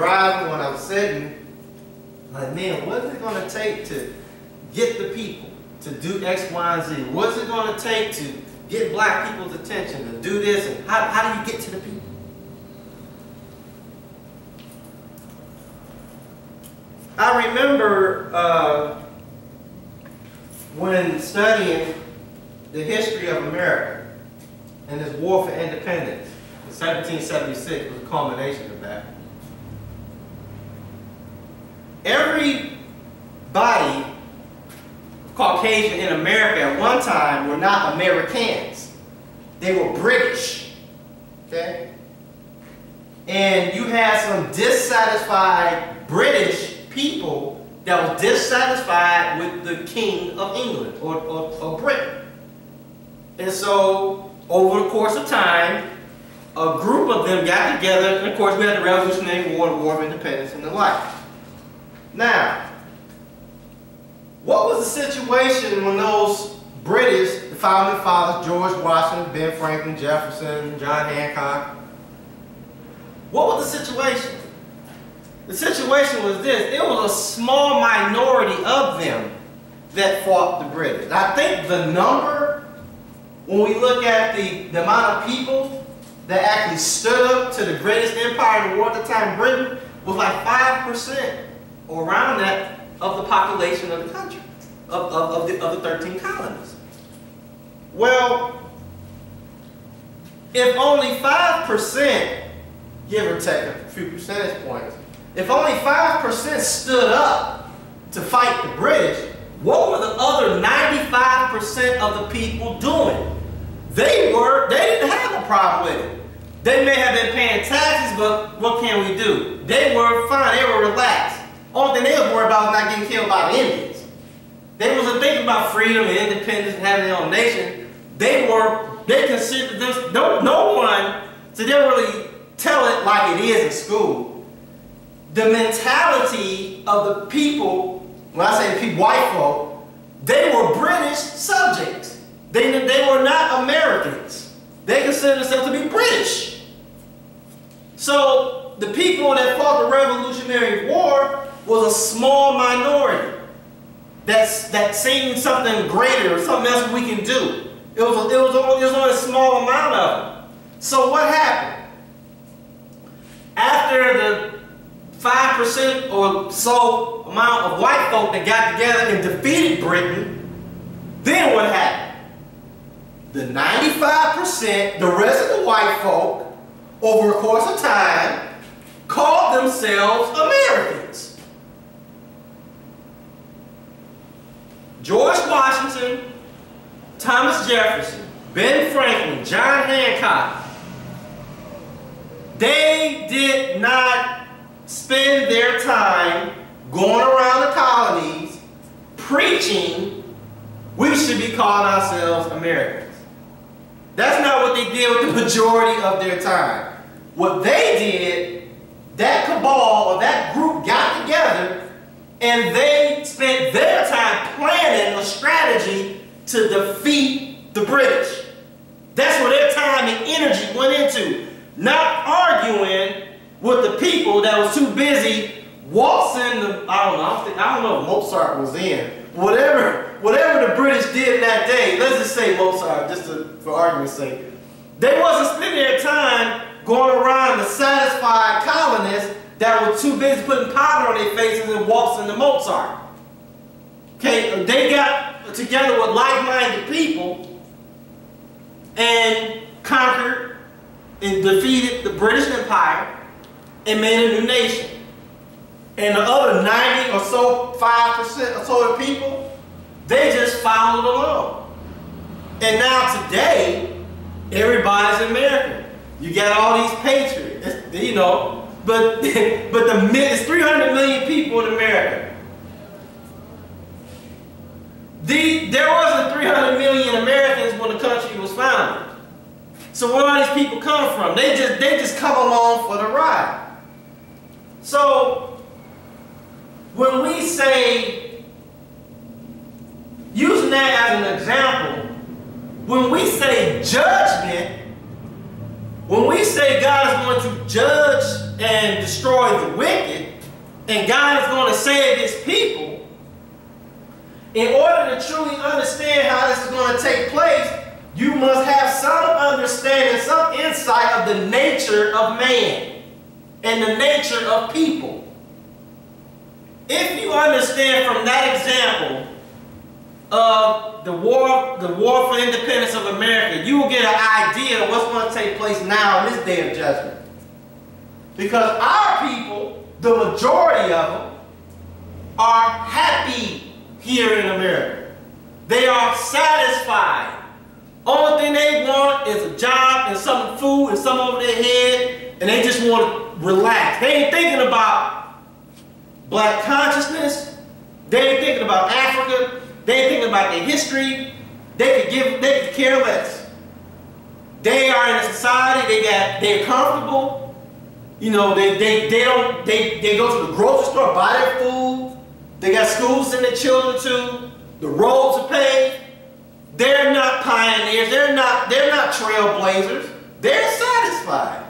driving, when I'm sitting, like, man, what is it going to take to get the people to do X, Y, and Z? What's it going to take to get black people's attention to do this? And how, how do you get to the people? I remember uh, when studying the history of America and this war for independence in 1776 was a culmination of that. Every body Caucasian in America at one time were not Americans. They were British. Okay? And you had some dissatisfied British people that was dissatisfied with the King of England or, or, or Britain. And so, over the course of time, a group of them got together, and of course we had the Revolutionary War, the War of Independence, and the like. Now, what was the situation when those British, the founding fathers, George Washington, Ben Franklin, Jefferson, John Hancock, what was the situation? The situation was this. It was a small minority of them that fought the British. I think the number, when we look at the, the amount of people that actually stood up to the greatest empire in the world at the time, Britain, was like 5% or around that of the population of the country, of, of, of, the, of the 13 colonies. Well, if only 5%, give or take a few percentage points, if only 5% stood up to fight the British, what were the other 95% of the people doing? They were, they didn't have a problem with it. They may have been paying taxes, but what can we do? They were fine, they were relaxed. Only thing they was worried about was not getting killed by the Indians. They wasn't thinking about freedom and independence and having their own nation. They were, they considered this, no, no one, so they don't really tell it like it is in school. The mentality of the people, when I say people, white folk, they were British subjects. They, they were not Americans. They considered themselves to be British. So the people that fought the Revolutionary War was a small minority that's, that seen something greater something else we can do. It was, it, was only, it was only a small amount of them. So what happened? After the 5% or so amount of white folk that got together and defeated Britain, then what happened? The 95%, the rest of the white folk, over a course of time, called themselves Americans. George Washington, Thomas Jefferson, Ben Franklin, John Hancock, they did not spend their time going around the colonies preaching we should be calling ourselves Americans. That's not what they did with the majority of their time. What they did, that cabal or that group got together and they spent their time planning a strategy to defeat the British. That's where their time and energy went into. Not arguing with the people that was too busy waltzing the, I don't know, I don't, know if Mozart was in. Whatever, whatever the British did that day, let's just say Mozart, just to, for argument's sake. They wasn't spending their time going around satisfied colonists that were too busy putting powder on their faces and waltzing the Mozart. Okay, they got together with like-minded people and conquered and defeated the British Empire and made a new nation. And the other 90 or so, 5% or so of people, they just followed along. And now today, everybody's American. You got all these patriots, you know, but, but the, it's 300 million people in America. The, there wasn't 300 million Americans when the country was founded. So where all these people come from? They just, they just come along for the ride. So when we say, using that as an example, when we say judgment, When we say God is going to judge and destroy the wicked, and God is going to save his people, in order to truly understand how this is going to take place, you must have some understanding, some insight of the nature of man and the nature of people. If you understand from that example of the war, the war for independence of America, you will get an idea of what's going to take place now in this day of judgment. Because our people, the majority of them, are happy here in America. They are satisfied. Only thing they want is a job and some food and some over their head, and they just want to relax. They ain't thinking about black consciousness. They ain't thinking about Africa. They ain't thinking about their history. They could give, they could care less. They are in a society, they got, they're comfortable. You know, they, they, they don't, they, they go to the grocery store, buy their food. They got schools send their children to. The roads are paved. They're not pioneers. They're not, they're not trailblazers. They're satisfied.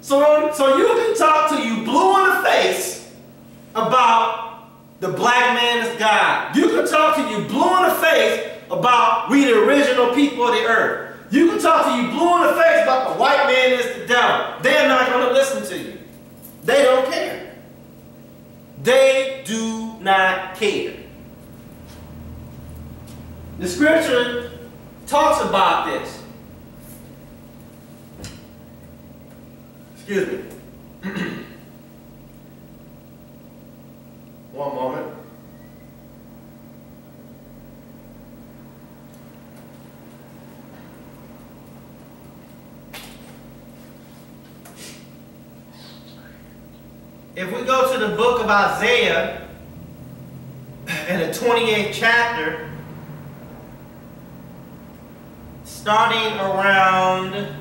So, so you can talk to you blue in the face about the black man is God. You can talk to you blue in the face about we the original people of the earth. You can talk to you blue in the face about the white man is the devil. They're not going to listen to you. They don't care. They do not care. The scripture talks about this. Excuse me. One moment. If we go to the book of Isaiah, in the 28th chapter, starting around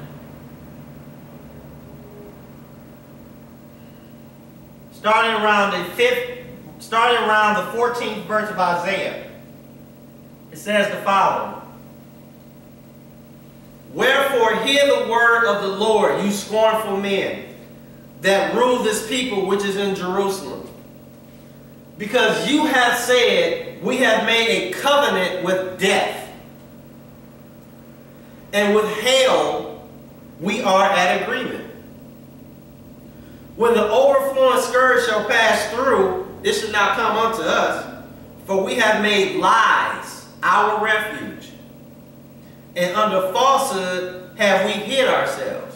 starting around the fifth, starting around the 14th verse of Isaiah, it says the following. Wherefore hear the word of the Lord, you scornful men, that rule this people which is in Jerusalem. Because you have said, we have made a covenant with death. And with hell, we are at agreement. When the overflowing scourge shall pass through, it shall not come unto us, for we have made lies our refuge. And under falsehood have we hid ourselves.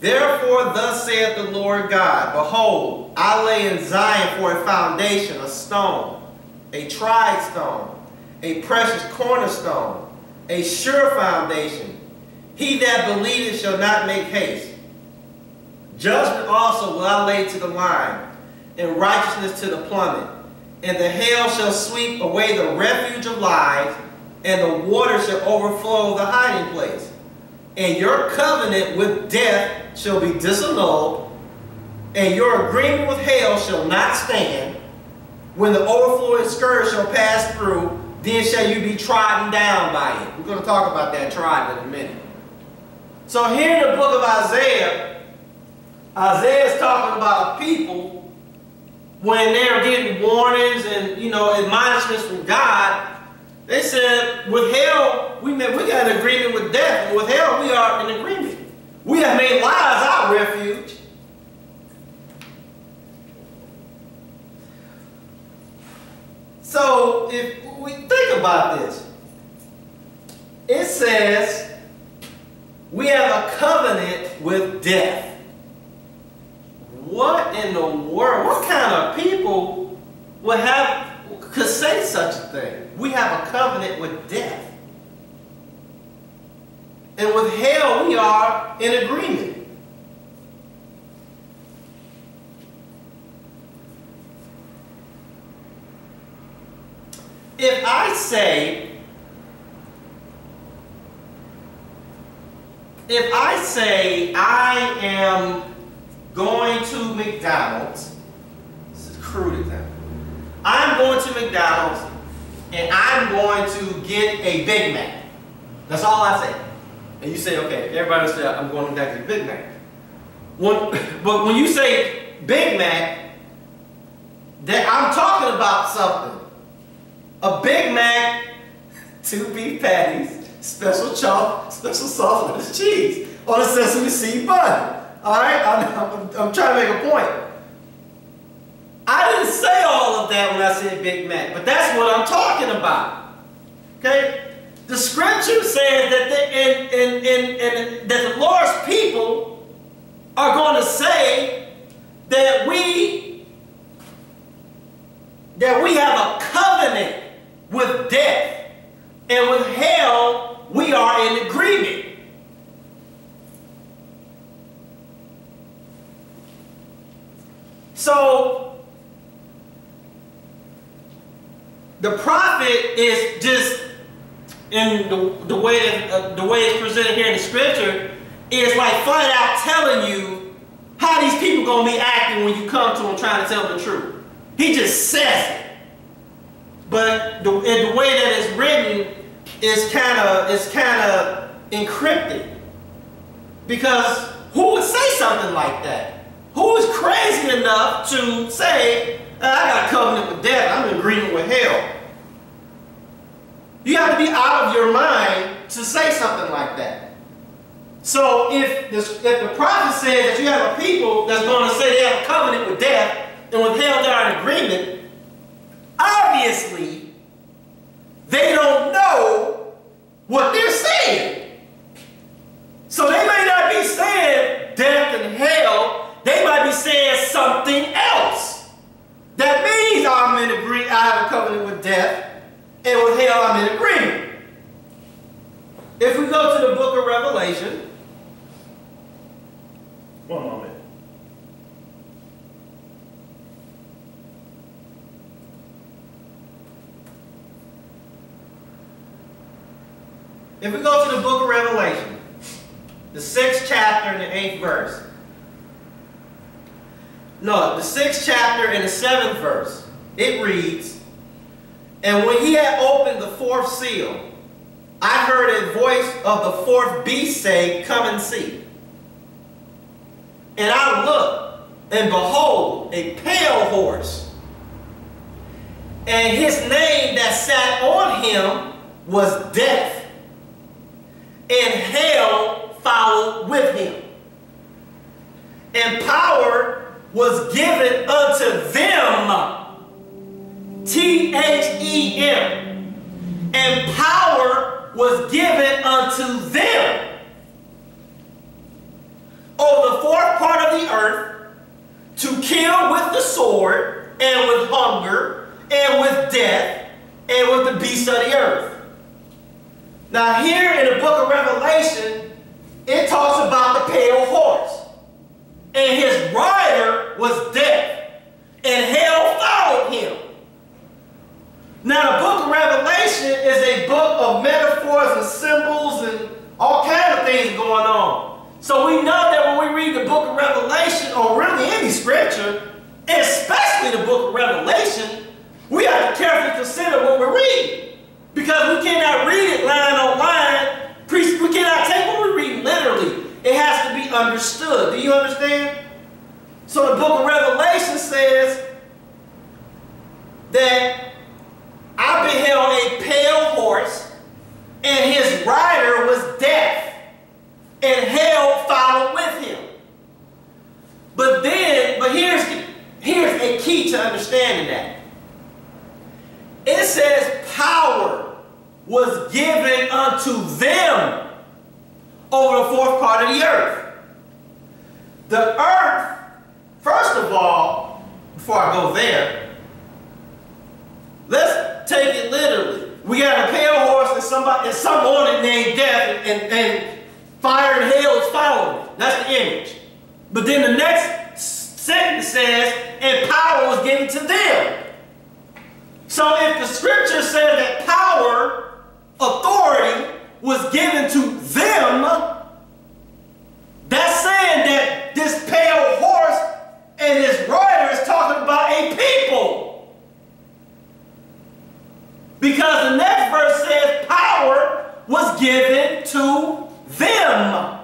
Therefore, thus saith the Lord God, Behold, I lay in Zion for a foundation, a stone, a tried stone, a precious cornerstone, a sure foundation. He that believeth shall not make haste. Judgment also will I lay to the line, and righteousness to the plummet. And the hail shall sweep away the refuge of lies, and the water shall overflow the hiding place. And your covenant with death shall be disannulled, and your agreement with hell shall not stand. When the overflowing scourge shall pass through, then shall you be trodden down by it. We're going to talk about that tribe in a minute. So here in the book of Isaiah, Isaiah is talking about people when they're getting warnings and you know admonishments from God. They said, with hell, we made, we got an agreement with death. With hell, we are in agreement. We have made lies our refuge. So if we think about this, it says we have a covenant with death. What in the world? What kind of people would have could say such a thing? We have a covenant with death. And with hell, we are in agreement. If I say, if I say I am going to McDonald's, this is crude example. I'm going to McDonald's and I'm going to get a Big Mac. That's all I say. And you say, okay, everybody say I'm going to Big Mac. When, but when you say Big Mac, that I'm talking about something. A Big Mac, two beef patties, special chop, special sauce, cheese on a sesame seed bun. All right, I'm, I'm, I'm trying to make a point. Say all of that when I said Big Mac, but that's what I'm talking about. Okay? The scripture says that the, that the Lord's people are going to say that we that we have a covenant with death and with hell we are in agreement. So the prophet is just in the, the way that, uh, the way it's presented here in the scripture is like flat out telling you how these people gonna be acting when you come to them trying to tell them the truth. He just says it. But the, the way that it's written is kind of is kind of encrypted. Because who would say something like that? Who is crazy enough to say, I got a covenant with death, I'm in agreement with hell? You have to be out of your mind to say something like that. So if, if the prophet says that you have a people that's going to say they have a covenant with death and with hell they are in agreement, obviously they don't know what they're saying. So they may not be saying death and hell, they might be saying something else. That means I'm in agreement, I have a covenant with death, and with hell I'm in agreement. If we go to the book of Revelation, one moment. If we go to the book of Revelation, the sixth chapter and the eighth verse. No, the sixth chapter and the seventh verse. It reads, and when he had opened the fourth seal, I heard a voice of the fourth beast say, Come and see. And I looked, and behold, a pale horse. And his name that sat on him was Death. And hell followed with him. And power was given unto them T-H-E-M. And power was given unto them over the fourth part of the earth to kill with the sword and with hunger and with death and with the beasts of the earth. Now here in the book of Revelation, it talks about the pale horse. And his rider was death. And hell followed him. Now, the book of Revelation is a book of metaphors and symbols and all kinds of things going on. So we know that when we read the book of Revelation, or really any scripture, especially the book of Revelation, we have to carefully consider what we're reading. Because we cannot read it line on line. We cannot take what we read literally. It has to be understood. Do you understand? So the book of Revelation says that I beheld a pale horse, and his rider was death, and hell followed with him. But then, but here's, here's a key to understanding that. It says power was given unto them over the fourth part of the earth. The earth, first of all, before I go there, let's take it literally. We got a pale horse and somebody and some on it named Death and, and fire and hell is following. That's the image. But then the next sentence says, and power was given to them. So if the scripture says that power, authority, was given to them, that's saying that this pale horse and his rider is talking about a people. Because was given to them.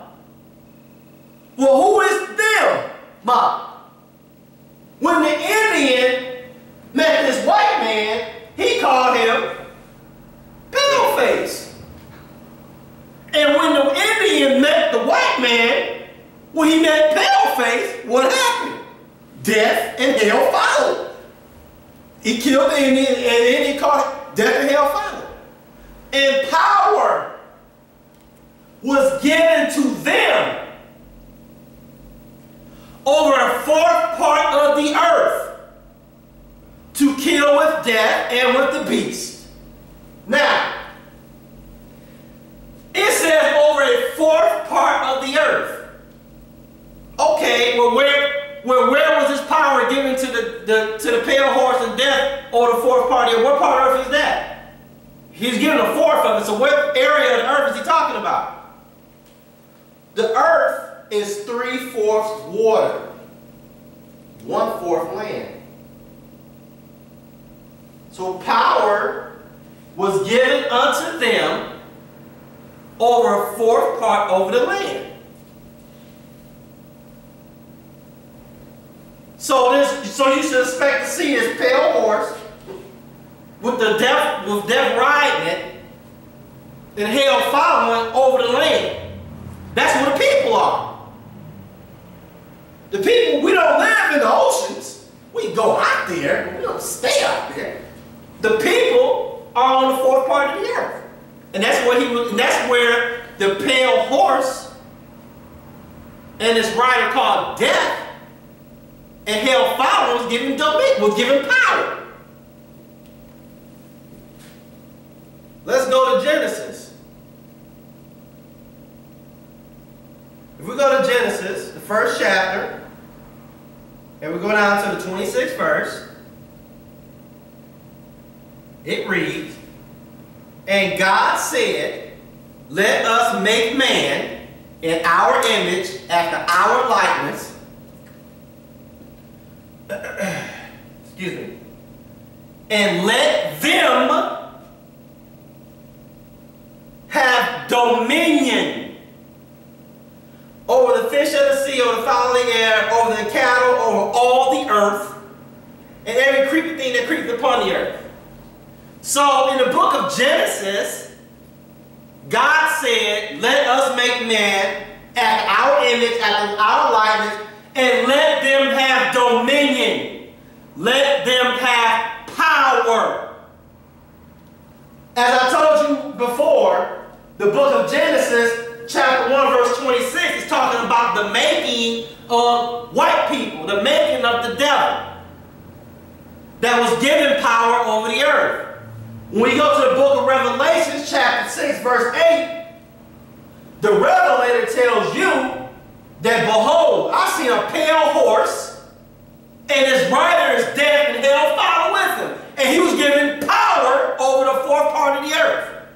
Well, who is them, Bob? When the Indian met this white man, he called him Pale Face. And when the Indian met the white man, when he met Pale Face, what happened? Death and hell followed. He killed the Indian and then he called it death and hell followed. And power was given to them over a fourth part of the earth to kill with death and with the beast. Now, it says over a fourth part of the earth. Okay, well where, well, where was this power given to the, the to the pale horse and death or the fourth part of What part of earth is that? He's given a fourth of it, so what area of the earth is he talking about? The earth is three-fourths water, one-fourth land. So power was given unto them over a fourth part over the land. So this, so you should expect to see this pale horse with the death, with death riding it, and hell following over the land. That's what the people are. The people, we don't live in the oceans. We go out there, we don't stay out there. The people are on the fourth part of the earth. And that's where he was, that's where the pale horse and this rider called death and hell following was given dominion, was given power. Let's go to Genesis. If we go to Genesis, the first chapter, and we go down to the 26th verse, it reads, and God said, Let us make man in our image after our likeness. Excuse me. And let them have dominion over the fish of the sea, over the fowl of the air, over the cattle, over all the earth, and every creeping thing that creeps upon the earth. So in the book of Genesis, God said, let us make man at our image, at our likeness, and let them have dominion. Let them have power. As I told you before, the book of Genesis, chapter 1, verse 26, talking about the making of white people, the making of the devil that was given power over the earth. When we go to the book of Revelation, chapter 6, verse 8, the revelator tells you that, behold, I see a pale horse, and his rider is death and hell follow with him. And he was given power over the fourth part of the earth.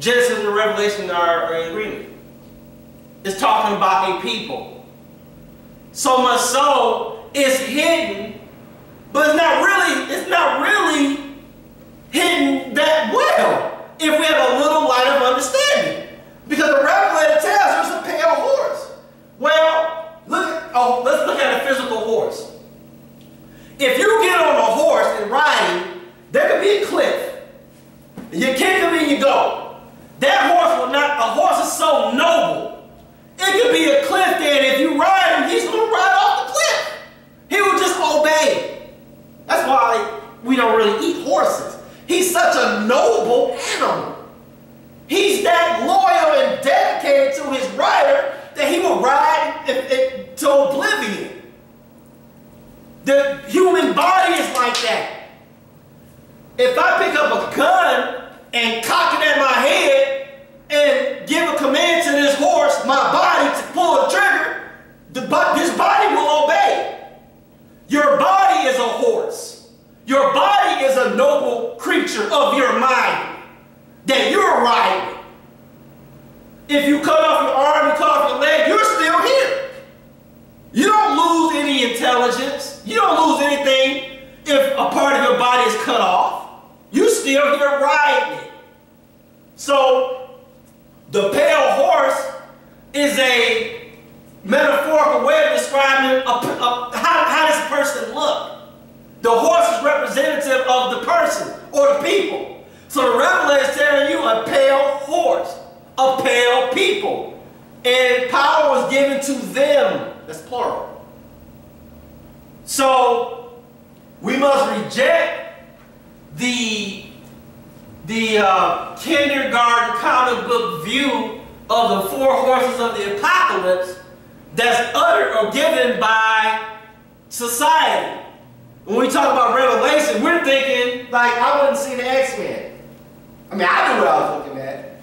Genesis and Revelation are in agreement. It's talking about a people. So much so, it's hidden, but it's not really, it's not really hidden that well if we have a little light of understanding. Because the Revelator tells us a pale horse. Well, look oh, let's look at a physical horse. If you get on a horse and riding, there could be a cliff. You kick him and you go. That horse will not, a horse is so noble. It could be a cliff there, and if you ride him, he's going to ride off the cliff. He will just obey. That's why we don't really eat horses. He's such a noble animal. He's that loyal and dedicated to his rider that he will ride to oblivion. The human body is like that. If I pick up a gun and cock it at my head and give a command to this horse, my body, to pull the trigger, the, this body will obey. Your body is a horse. Your body is a noble creature of your mind that you're riding. If you cut off your arm, you cut off your leg, you're still here. You don't lose any intelligence. You don't lose anything if a part of your body is cut off. You still here riding it. So the pale horse is a metaphorical way of describing a, a, how, how does a person look. The horse is representative of the person or the people. So the Revelator is telling you a pale horse, a pale people. And power was given to them. That's plural. So we must reject the the uh, kindergarten comic book view of the four horses of the apocalypse that's uttered or given by society. When we talk about Revelation, we're thinking like I wouldn't see the X-Men. I mean, I knew what I was looking at.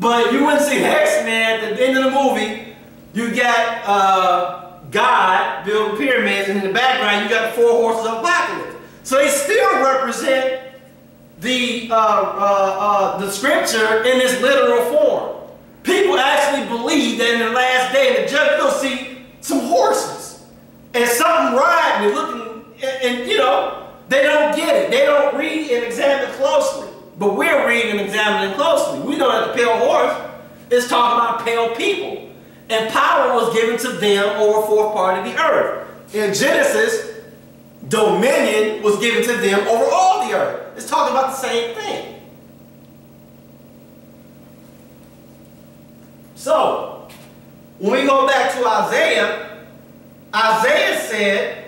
But you wouldn't see the X-Men at the end of the movie. You got uh, God building pyramids, and in the background you got the four horses of apocalypse. So they still represent the uh, uh, uh, the scripture in its literal form. People actually believe that in the last day, the judge will see some horses and something riding and looking, and, and you know, they don't get it. They don't read and examine closely. But we're reading and examining closely. We know that the pale horse is talking about pale people. And power was given to them over fourth part of the earth. In Genesis, dominion was given to them over all the earth. It's talking about the same thing. So, when we go back to Isaiah, Isaiah said